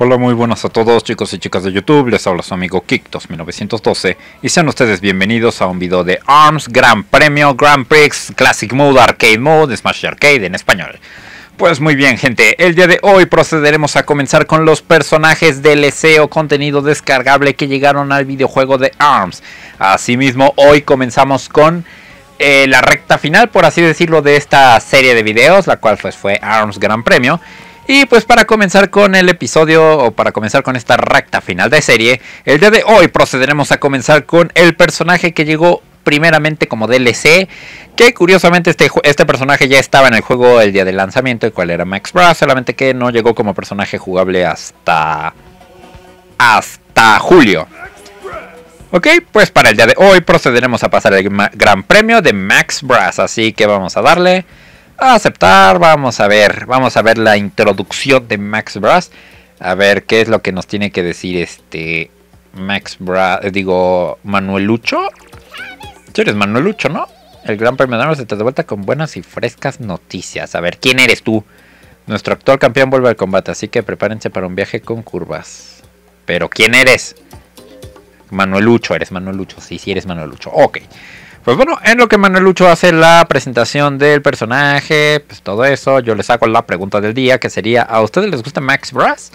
Hola, muy buenas a todos chicos y chicas de YouTube, les habla su amigo Kiktos1912 y sean ustedes bienvenidos a un video de ARMS Gran Premio Grand Prix Classic Mode Arcade Mode Smash Arcade en español. Pues muy bien gente, el día de hoy procederemos a comenzar con los personajes DLC o contenido descargable que llegaron al videojuego de ARMS. Asimismo, hoy comenzamos con eh, la recta final, por así decirlo, de esta serie de videos, la cual pues, fue ARMS Gran Premio. Y pues para comenzar con el episodio o para comenzar con esta recta final de serie, el día de hoy procederemos a comenzar con el personaje que llegó primeramente como DLC, que curiosamente este, este personaje ya estaba en el juego el día del lanzamiento, el cual era Max Brass, solamente que no llegó como personaje jugable hasta hasta julio. Ok, pues para el día de hoy procederemos a pasar el gran premio de Max Brass, así que vamos a darle a aceptar. Vamos a ver, vamos a ver la introducción de Max Brass. A ver qué es lo que nos tiene que decir este Max Brass, eh, digo, Manuelucho. Tú eres Manuelucho, ¿no? El Gran Premio de se te de vuelta con buenas y frescas noticias. A ver, ¿quién eres tú? Nuestro actual campeón vuelve al combate, así que prepárense para un viaje con curvas. Pero ¿quién eres? Manuelucho, eres Manuelucho. Sí, sí eres Manuelucho. Ok. Pues bueno, en lo que Manuelucho hace la presentación del personaje, pues todo eso, yo le saco la pregunta del día, que sería, ¿a ustedes les gusta Max Brass?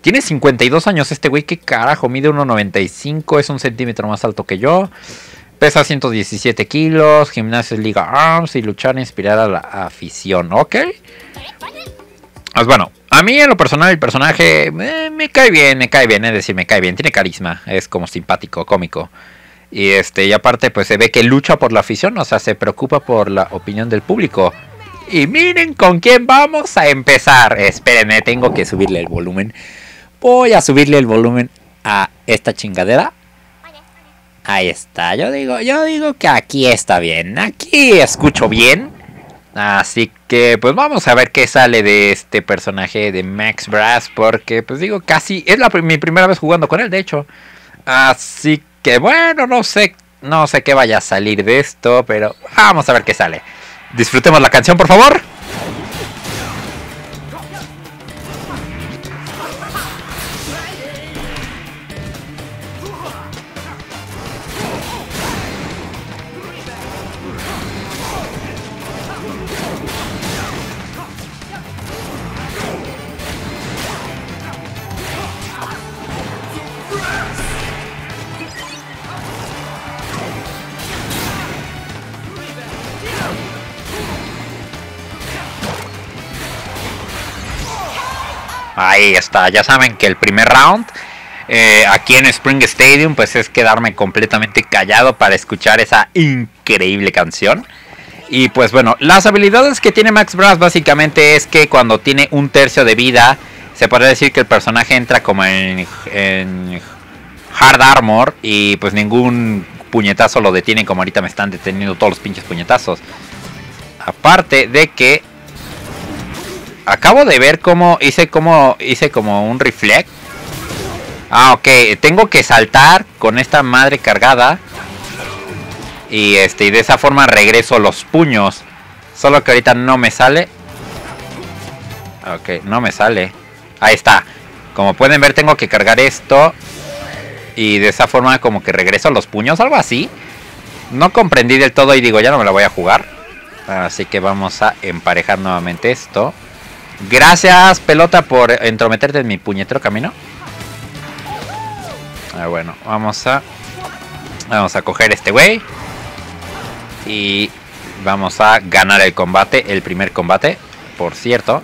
Tiene 52 años este güey, ¿qué carajo? Mide 1,95, es un centímetro más alto que yo. Pesa 117 kilos, gimnasio Liga Arms y luchar inspirar a la afición, ¿ok? Pues bueno, a mí en lo personal el personaje eh, me cae bien, me cae bien, es decir, me cae bien, tiene carisma, es como simpático, cómico. Y este, y aparte, pues se ve que lucha por la afición, o sea, se preocupa por la opinión del público. Y miren con quién vamos a empezar. Espérenme, tengo que subirle el volumen. Voy a subirle el volumen a esta chingadera. Ahí está. Yo digo, yo digo que aquí está bien. Aquí escucho bien. Así que pues vamos a ver qué sale de este personaje de Max Brass. Porque pues digo, casi es la, mi primera vez jugando con él, de hecho. Así que bueno, no sé, no sé qué vaya a salir de esto, pero vamos a ver qué sale. Disfrutemos la canción, por favor. Ya saben que el primer round eh, aquí en Spring Stadium pues es quedarme completamente callado para escuchar esa increíble canción. Y pues bueno, las habilidades que tiene Max Brass básicamente es que cuando tiene un tercio de vida, se puede decir que el personaje entra como en hard armor y pues ningún puñetazo lo detiene como ahorita me están deteniendo todos los pinches puñetazos. Aparte de que acabo de ver cómo hice como hice como un reflect. Ah, ok. Tengo que saltar con esta madre cargada. Y este, y de esa forma regreso los puños. Solo que ahorita no me sale. Ok, no me sale. Ahí está. Como pueden ver, tengo que cargar esto. Y de esa forma como que regreso los puños, algo así. No comprendí del todo y digo, ya no me la voy a jugar. Así que vamos a emparejar nuevamente esto. Gracias, pelota, por entrometerte en mi puñetero camino. Ah, bueno, vamos a... Vamos a coger este güey. Y vamos a ganar el combate, el primer combate, por cierto.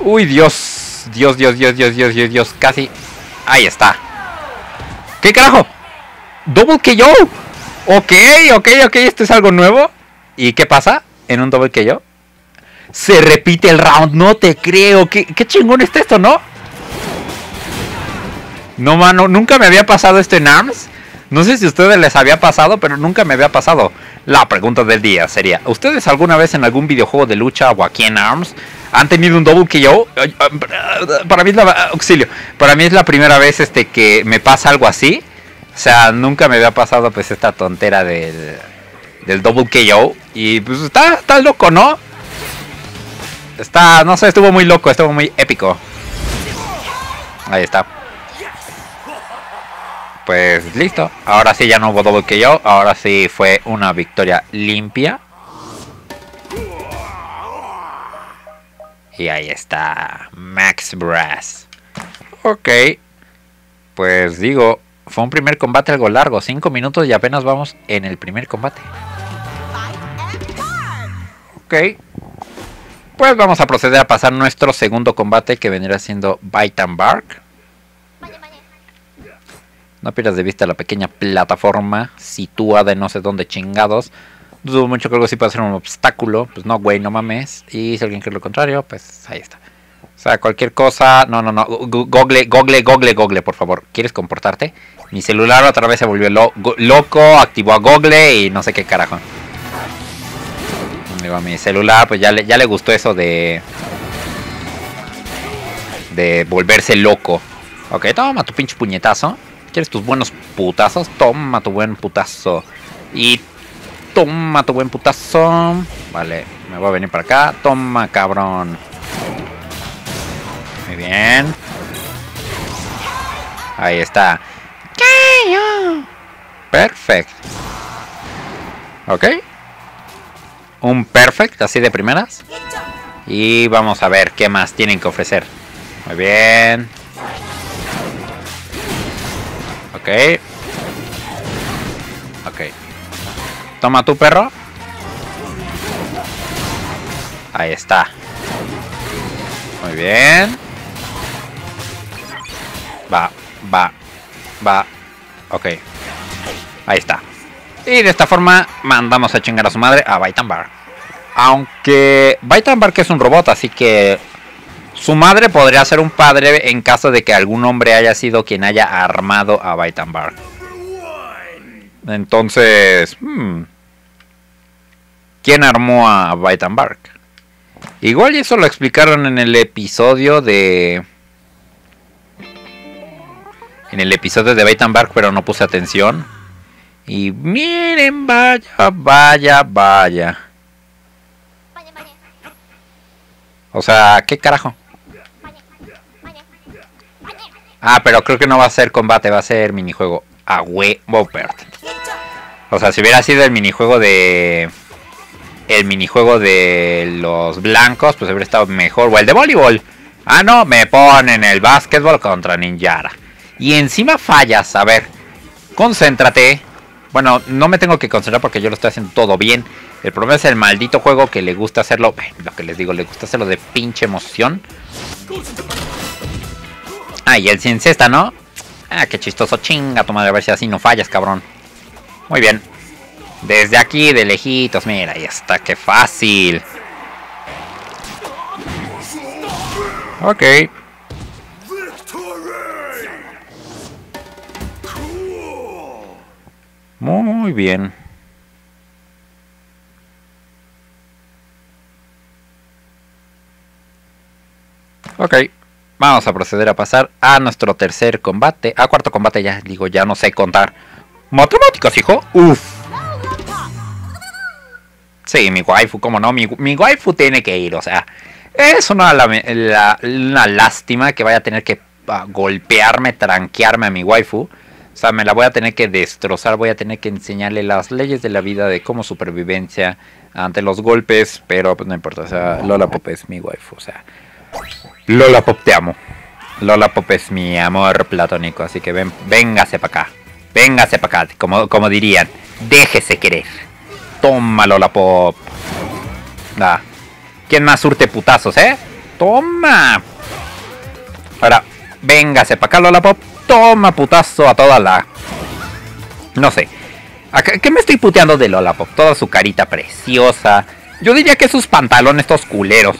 Uy, Dios. Dios, Dios, Dios, Dios, Dios, Dios, Dios. Casi. Ahí está. ¿Qué carajo? Double KO. Ok, ok, ok. Esto es algo nuevo. ¿Y qué pasa en un double KO? Se repite el round, no te creo. ¿Qué, chingón está esto, no? No, mano, nunca me había pasado esto en ARMS. No sé si a ustedes les había pasado, pero nunca me había pasado. La pregunta del día sería, ¿ustedes alguna vez en algún videojuego de lucha o aquí en ARMS han tenido un double KO? Para mí es la auxilio. Para mí es la primera vez este que me pasa algo así. O sea, nunca me había pasado pues esta tontera del, del double KO. Y pues está, está loco, ¿no? Está, no sé, estuvo muy loco, estuvo muy épico. Ahí está. Pues listo. Ahora sí ya no hubo double yo. Ahora sí fue una victoria limpia. Y ahí está. Max Brass. Ok. Pues digo, fue un primer combate algo largo. Cinco minutos y apenas vamos en el primer combate. Ok. Pues vamos a proceder a pasar nuestro segundo combate que vendrá siendo Bite and Bark. No pierdas de vista la pequeña plataforma situada en no sé dónde chingados. Dudo mucho que algo sí pueda ser un obstáculo. Pues no, güey, no mames. Y si alguien cree lo contrario, pues ahí está. O sea, cualquier cosa. No, no, no. Google, google, google, google, por favor. ¿Quieres comportarte? Mi celular otra vez se volvió loco. Activó a Google y no sé qué carajo. Digo, a mi celular, pues ya le, ya le gustó eso de. De volverse loco. Ok, toma tu pinche puñetazo. ¿Quieres tus buenos putazos? Toma tu buen putazo. Y toma tu buen putazo. Vale, me voy a venir para acá. Toma, cabrón. Muy bien. Ahí está. Perfecto. Ok. Un perfect, así de primeras. Y vamos a ver qué más tienen que ofrecer. Muy bien. Ok. Ok. Toma tu perro. Ahí está. Muy bien. Va, va, va. Ok. Ahí está. Y de esta forma mandamos a chingar a su madre a Baitambar. Aunque Baitambar es un robot, así que su madre podría ser un padre en caso de que algún hombre haya sido quien haya armado a Baitambar. Entonces, hmm, ¿quién armó a Baitambar? Igual eso lo explicaron en el episodio de... En el episodio de Baitambar, pero no puse atención. Y miren, vaya, vaya, vaya. O sea, ¿qué carajo? Ah, pero creo que no va a ser combate, va a ser minijuego. A huevo, O sea, si hubiera sido el minijuego de... El minijuego de los blancos, pues hubiera estado mejor. O el de voleibol. Ah, no, me ponen el básquetbol contra Ninjara. Y encima fallas. A ver, concéntrate. Bueno, no me tengo que concentrar porque yo lo estoy haciendo todo bien. El problema es el maldito juego que le gusta hacerlo. Lo que les digo, le gusta hacerlo de pinche emoción. Ah, y el sin ¿no? Ah, qué chistoso. Chinga tu madre, a ver si así no fallas, cabrón. Muy bien. Desde aquí, de lejitos, mira, ahí está, qué fácil. Ok. Muy bien. Ok. Vamos a proceder a pasar a nuestro tercer combate. A cuarto combate ya, digo, ya no sé contar. Matemáticas, hijo. Uf. Sí, mi waifu, cómo no. Mi, mi waifu tiene que ir, o sea. Es una, una lástima que vaya a tener que ah, golpearme, tranquearme a mi waifu. O sea, me la voy a tener que destrozar, voy a tener que enseñarle las leyes de la vida de cómo supervivencia ante los golpes, pero pues no importa, o sea, Lola Pop es mi waifu, o sea, Lola Pop te amo. Lola Pop es mi amor platónico, así que ven, véngase para acá. Véngase para acá, como, como dirían. Déjese querer. Toma Lola Pop. Ah. ¿Quién más surte putazos, eh? Toma. Ahora, véngase para acá Lola Pop. Toma putazo a toda la... No sé. ¿Qué me estoy puteando de Lola Pop? Toda su carita preciosa. Yo diría que sus pantalones estos culeros.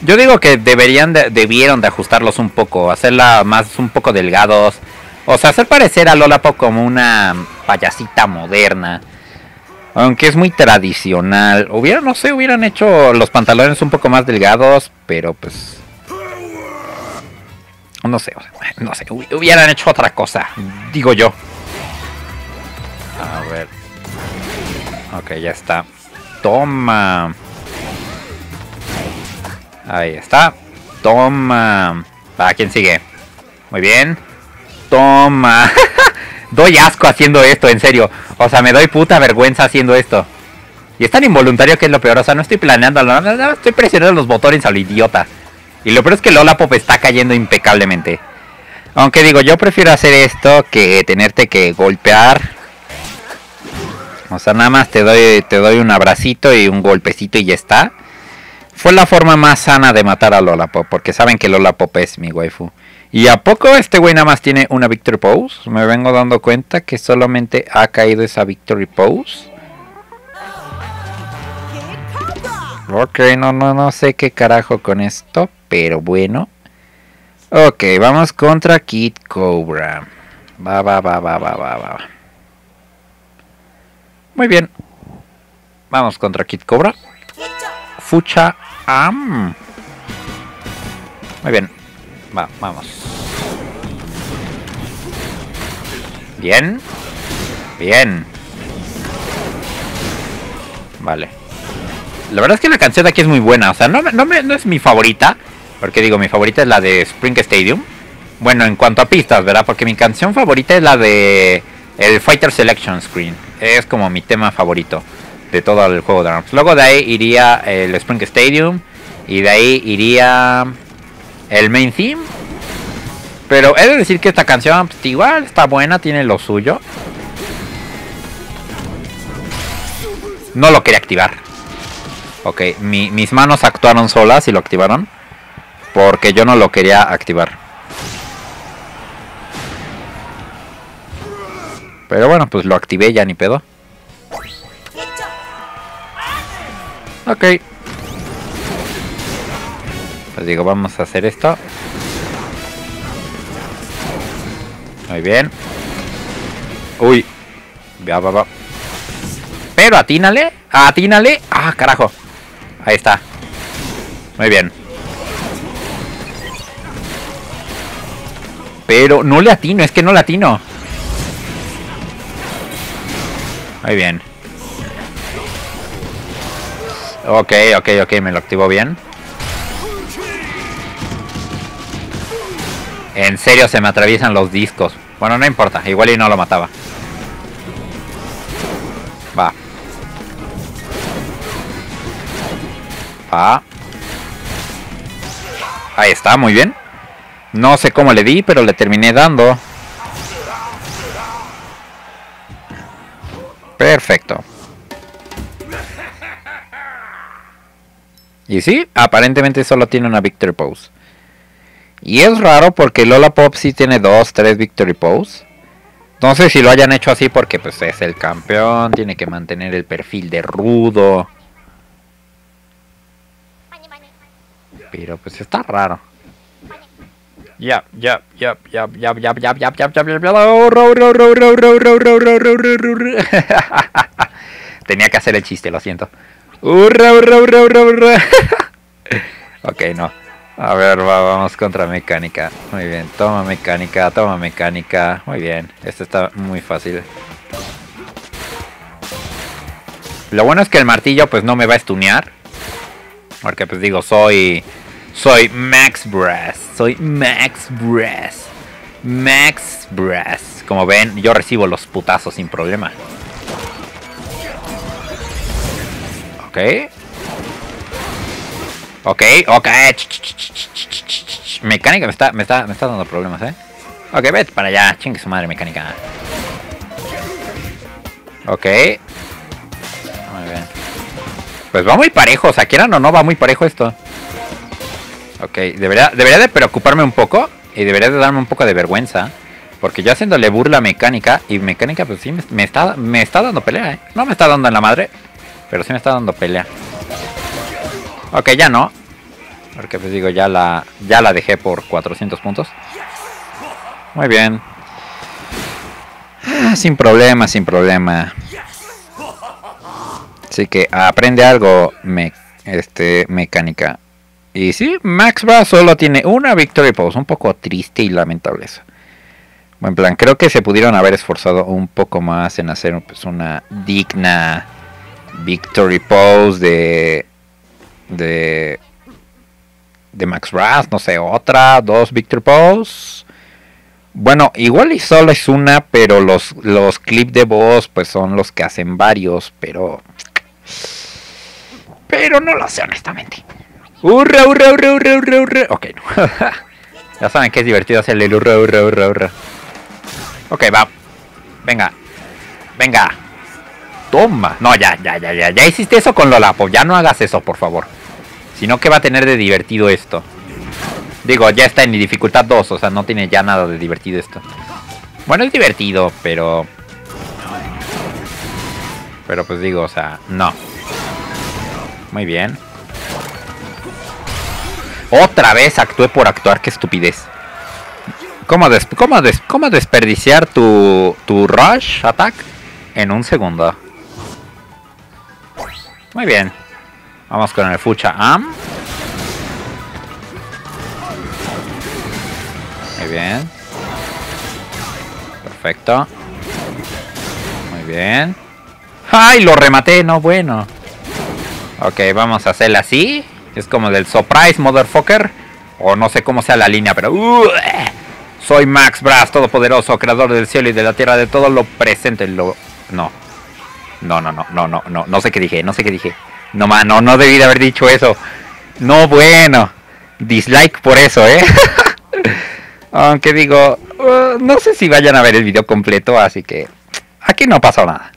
Yo digo que deberían debieron de ajustarlos un poco, hacerla más un poco delgados. O sea, hacer parecer a Lola Pop como una payasita moderna. Aunque es muy tradicional. Hubieran, no sé, hubieran hecho los pantalones un poco más delgados, pero pues... No sé, no sé, hubieran hecho otra cosa, digo yo. A ver. Ok, ya está. Toma. Ahí está. Toma. Va, ¿quién sigue? Muy bien. Toma. doy asco haciendo esto, en serio. O sea, me doy puta vergüenza haciendo esto. Y es tan involuntario que es lo peor. O sea, no estoy planeando. No, estoy presionando los botones a lo idiota. Y lo peor es que Lola Pop está cayendo impecablemente. Aunque digo, yo prefiero hacer esto que tenerte que golpear. O sea, nada más te doy, te doy un abracito y un golpecito y ya está. Fue la forma más sana de matar a Lola Pop. Porque saben que Lola Pop es mi waifu. ¿Y a poco este güey nada más tiene una Victory Pose? Me vengo dando cuenta que solamente ha caído esa Victory Pose. Ok, no, no, no sé qué carajo con esto, pero bueno. Ok, vamos contra Kid Cobra. Va, va, va, va, va, va, va. Muy bien. Vamos contra Kid Cobra. Fucha Am. Muy bien. Va, vamos. Bien. Bien. Vale. La verdad es que la canción de aquí es muy buena. O sea, no, no, no es mi favorita. Porque digo, mi favorita es la de Spring Stadium. Bueno, en cuanto a pistas, ¿verdad? Porque mi canción favorita es la de el Fighter Selection Screen. Es como mi tema favorito de todo el juego de ARMS. Luego de ahí iría el Spring Stadium. Y de ahí iría el main theme. Pero he de decir que esta canción pues, igual está buena, tiene lo suyo. No lo quería activar. Ok, mis manos actuaron solas y lo activaron. Porque yo no lo quería activar. Pero bueno, pues lo activé ya ni pedo. Ok. Pues digo, vamos a hacer esto. Muy bien. Uy. Va, va, va. Pero atínale. Atínale. Ah, carajo. Ahí está. Muy bien. Pero no le atino, es que no le atino. Muy bien. Ok, ok, ok, me lo activo bien. En serio se me atraviesan los discos. Bueno, no importa, igual y no lo mataba. Va. Va. Ahí está, muy bien. No sé cómo le di, pero le terminé dando. Perfecto. Y sí, aparentemente solo tiene una Victory Pose. Y es raro porque Lola Pop sí tiene dos, tres Victory Pose. No sé si lo hayan hecho así porque pues es el campeón, tiene que mantener el perfil de rudo. Pero pues está raro. Ya, ya, ya, ya, ya, ya, ya, ya, ya, ya, Tenía que hacer el chiste, lo siento. ok, no. A ver, vamos contra mecánica. Muy bien, toma mecánica, toma mecánica. Muy bien, esto está muy fácil. Lo bueno es que el martillo pues no me va a stunear. Porque pues digo, soy soy Max Brass. Soy Max Brass. Max Brass. Como ven, yo recibo los putazos sin problema. Ok. Ok, ok. Mecánica me está, me está, me está dando problemas, eh. Ok, vete para allá. Chingue su madre, mecánica. Ok. Muy bien. Pues va muy parejo, o sea, quieran o no, va muy parejo esto. Ok, debería, debería de preocuparme un poco y debería de darme un poco de vergüenza. Porque yo haciéndole burla mecánica y mecánica pues sí me, está, me está dando pelea, ¿eh? No me está dando en la madre, pero sí me está dando pelea. Ok, ya no. Porque pues digo, ya la, ya la dejé por 400 puntos. Muy bien. Ah, sin problema, sin problema. Así que aprende algo me, este, mecánica. Y sí, Max Bra solo tiene una Victory Pose. Un poco triste y lamentable eso. En plan, creo que se pudieron haber esforzado un poco más en hacer pues, una digna Victory Pose de. de. de Max Brass, no sé, otra, dos Victor Pose. Bueno, igual y solo es una, pero los, los clips de voz pues son los que hacen varios, pero... Pero no lo sé honestamente. ¡Hurra, hurra, hurra, hurra, hurra, hurra! Ok, ya saben que es divertido hacerle el hurra, hurra, hurra, hurra. Ok, va. Venga. Venga. Toma. No, ya, ya, ya, ya. Ya hiciste eso con Lolapo. Ya no hagas eso, por favor. Sino que va a tener de divertido esto. Digo, ya está en dificultad 2, o sea, no tiene ya nada de divertido esto. Bueno, es divertido, pero... Pero pues digo, o sea, no. Muy bien. Otra vez actué por actuar, qué estupidez. ¿Cómo, des cómo, des cómo desperdiciar tu, tu rush attack en un segundo? Muy bien. Vamos con el Fucha Am. Muy bien. Perfecto. Muy bien. ¡Ay! Lo rematé, no bueno. Ok, vamos a hacerla así. Es como del surprise, motherfucker. O no sé cómo sea la línea, pero... Uh, soy Max Brass, todopoderoso, creador del cielo y de la tierra, de todo lo presente. Lo... No. No, no, no, no, no, no. No sé qué dije, no sé qué dije. No, mano, no debí de haber dicho eso. No, bueno. Dislike por eso, ¿eh? Aunque digo, uh, no sé si vayan a ver el video completo, así que aquí no pasó nada.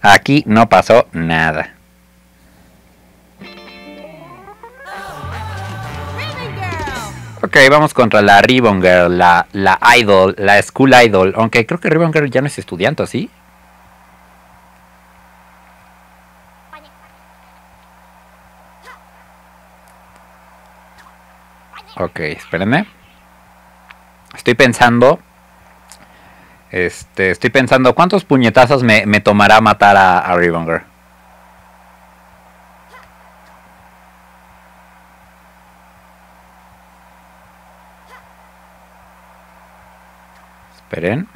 Aquí no pasó nada. Ok, vamos contra la Ribbon Girl, la, la Idol, la School Idol. Aunque creo que Ribbon Girl ya no es estudiante, ¿sí? Ok, espérenme. Estoy pensando. Este, estoy pensando cuántos puñetazos me, me tomará matar a, a Ribonger. Esperen.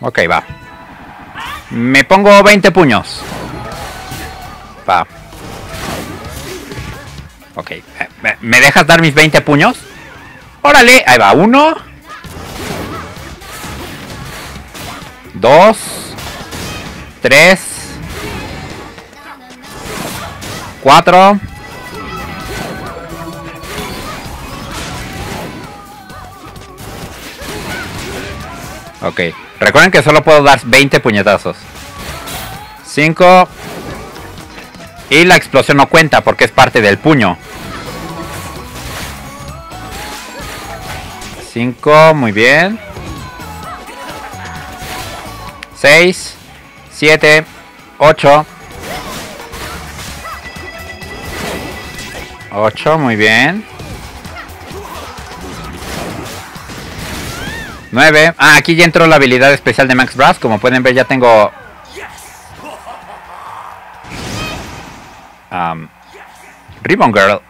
Ok, va. Me pongo 20 puños. Va. Ok. Eh, ¿Me dejas dar mis 20 puños? Órale. Ahí va. Uno. Dos. Tres. Cuatro. Ok. Recuerden que solo puedo dar 20 puñetazos. 5. Y la explosión no cuenta porque es parte del puño. 5, muy bien. 6, 7, 8. 8, muy bien. 9. Ah, aquí ya entró la habilidad especial de Max Brass. Como pueden ver ya tengo Um, Ribbon Girl.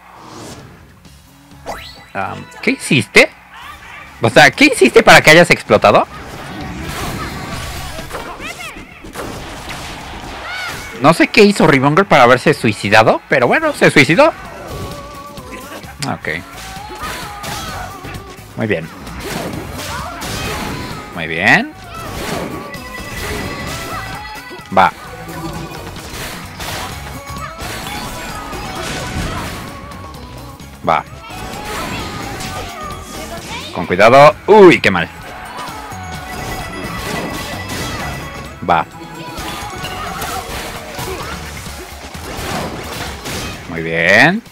Um, ¿Qué hiciste? O sea, ¿qué hiciste para que hayas explotado? No sé qué hizo Ribbon Girl para haberse suicidado, pero bueno, se suicidó. Ok. Muy bien. Muy bien. Va. Va. Con cuidado. Uy, qué mal. Va. Muy bien.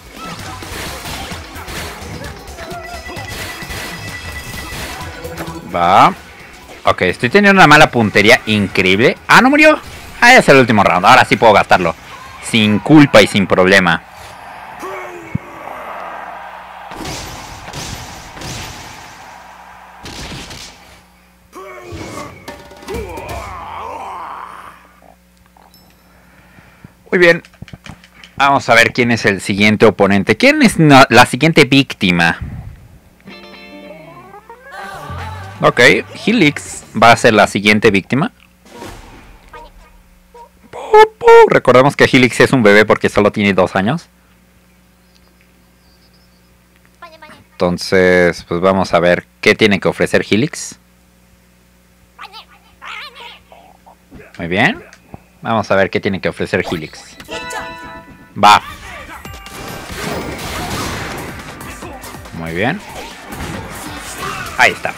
Va. Ok, estoy teniendo una mala puntería increíble. Ah, no murió. Ah, es el último round. Ahora sí puedo gastarlo. Sin culpa y sin problema. Muy bien. Vamos a ver quién es el siguiente oponente. ¿Quién es la siguiente víctima? Ok, Helix va a ser la siguiente víctima. Recordemos que Helix es un bebé porque solo tiene dos años. Entonces, pues vamos a ver qué tiene que ofrecer Helix. Muy bien. Vamos a ver qué tiene que ofrecer Helix. Va. Muy bien. Ahí está.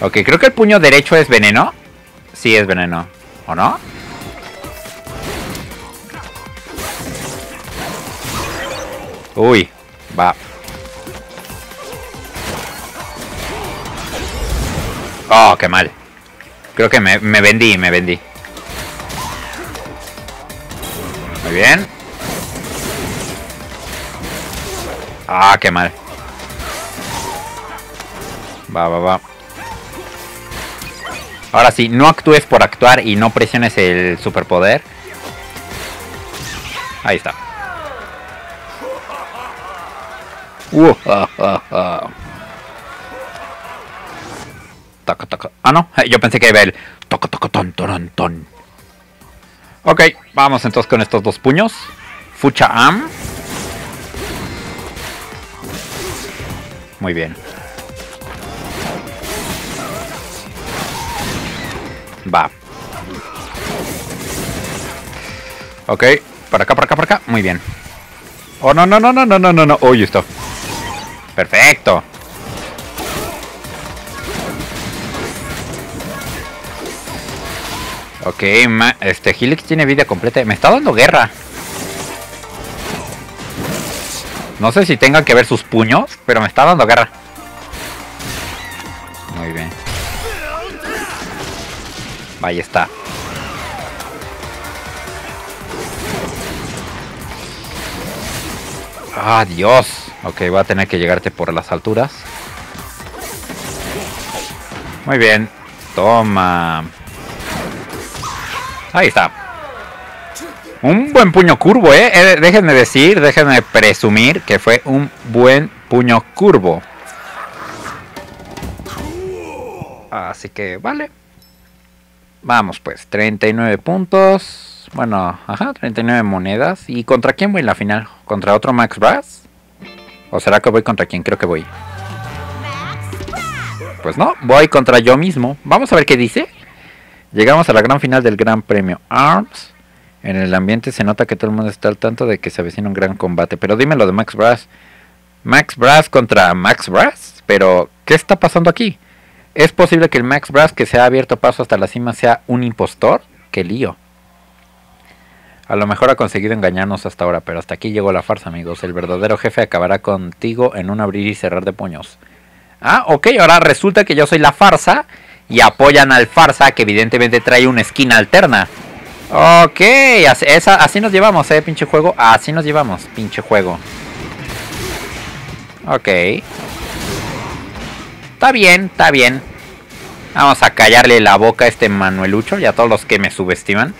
Ok, creo que el puño derecho es veneno. Sí, es veneno. ¿O no? Uy, va. Oh, qué mal. Creo que me, me vendí, me vendí. Muy bien. Ah, qué mal. Va, va, va. Ahora sí, no actúes por actuar y no presiones el superpoder. Ahí está. Uh, Ah, no, yo pensé que iba el toco, toco, ton, ton, ton. Ok, vamos entonces con estos dos puños. Fucha Am. Muy bien. Va. Ok, para acá, para acá, para acá. Muy bien. Oh, no, no, no, no, no, no, no, no. Uy, esto. Perfecto. Ok, este Helix tiene vida completa. Me está dando guerra. No sé si tengan que ver sus puños, pero me está dando guerra. Ahí está. Ah, Dios. Ok, voy a tener que llegarte por las alturas. Muy bien. Toma. Ahí está. Un buen puño curvo, ¿eh? ¿eh? Déjenme decir, déjenme presumir que fue un buen puño curvo. Así que, vale. Vamos pues, 39 puntos. Bueno, ajá, 39 monedas. ¿Y contra quién voy en la final? ¿Contra otro Max Brass? ¿O será que voy contra quién? Creo que voy. Pues no, voy contra yo mismo. Vamos a ver qué dice. Llegamos a la gran final del Gran Premio ARMS. En el ambiente se nota que todo el mundo está al tanto de que se avecina un gran combate. Pero dime lo de Max Brass. Max Brass contra Max Brass. Pero, ¿qué está pasando aquí? ¿Es posible que el Max Brass que se ha abierto paso hasta la cima sea un impostor? ¡Qué lío! A lo mejor ha conseguido engañarnos hasta ahora, pero hasta aquí llegó la farsa, amigos. El verdadero jefe acabará contigo en un abrir y cerrar de puños. Ah, ok, ahora resulta que yo soy la farsa y apoyan al farsa que evidentemente trae una esquina alterna. Ok, así, nos llevamos, eh, pinche juego. Así nos llevamos, pinche juego. Ok. Está bien, está bien. Vamos a callarle la boca a este Manuelucho y a todos los que me subestiman.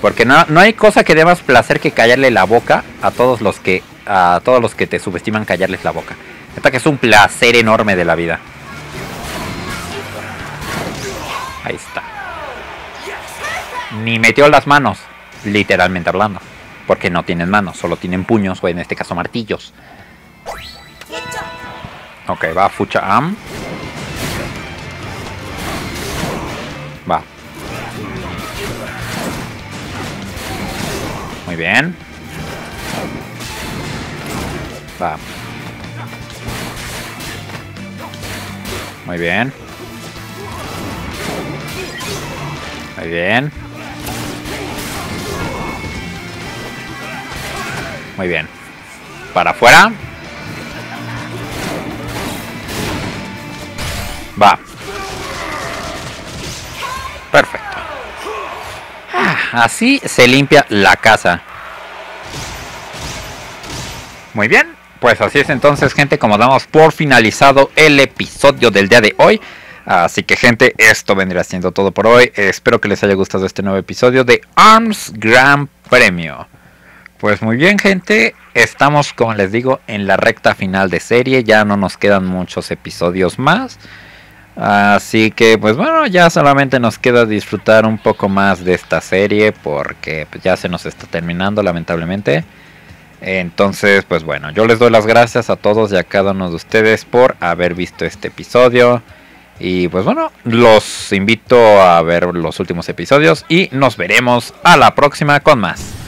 Porque no, no hay cosa que dé más placer que callarle la boca a todos los que a todos los que te subestiman callarles la boca. Esta que es un placer enorme de la vida. Ahí está. Ni metió las manos, literalmente hablando. Porque no tienen manos, solo tienen puños o en este caso martillos. Ok, va Fucha Am. Va. Muy bien. Va. Muy bien. Muy bien. Muy bien. Para afuera. Va. Perfecto. Ah, así se limpia la casa. Muy bien. Pues así es entonces, gente, como damos por finalizado el episodio del día de hoy. Así que gente, esto vendría siendo todo por hoy. Espero que les haya gustado este nuevo episodio de ARMS Gran Premio. Pues muy bien gente, estamos como les digo en la recta final de serie, ya no nos quedan muchos episodios más. Así que pues bueno, ya solamente nos queda disfrutar un poco más de esta serie porque pues, ya se nos está terminando lamentablemente. Entonces pues bueno, yo les doy las gracias a todos y a cada uno de ustedes por haber visto este episodio. Y pues bueno, los invito a ver los últimos episodios y nos veremos a la próxima con más.